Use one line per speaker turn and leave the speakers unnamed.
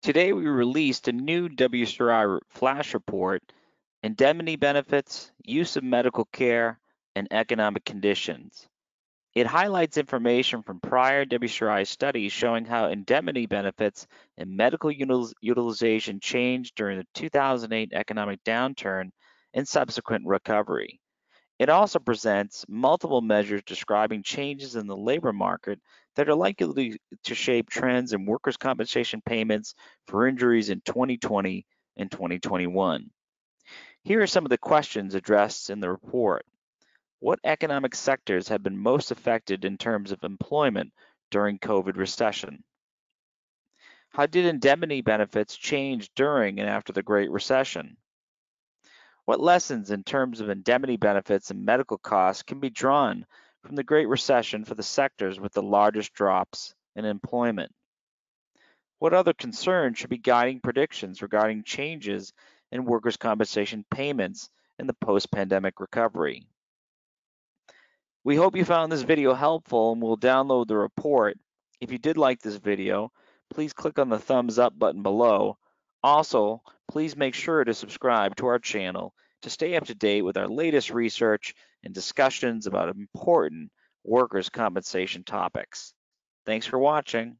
Today we released a new WCRI flash report, Indemnity Benefits, Use of Medical Care, and Economic Conditions. It highlights information from prior WCRI studies showing how indemnity benefits and medical util utilization changed during the 2008 economic downturn and subsequent recovery. It also presents multiple measures describing changes in the labor market that are likely to shape trends in workers' compensation payments for injuries in 2020 and 2021. Here are some of the questions addressed in the report. What economic sectors have been most affected in terms of employment during COVID recession? How did indemnity benefits change during and after the Great Recession? What lessons in terms of indemnity benefits and medical costs can be drawn from the Great Recession for the sectors with the largest drops in employment? What other concerns should be guiding predictions regarding changes in workers' compensation payments in the post-pandemic recovery? We hope you found this video helpful and will download the report. If you did like this video, please click on the thumbs up button below also, please make sure to subscribe to our channel to stay up to date with our latest research and discussions about important workers' compensation topics. Thanks for watching.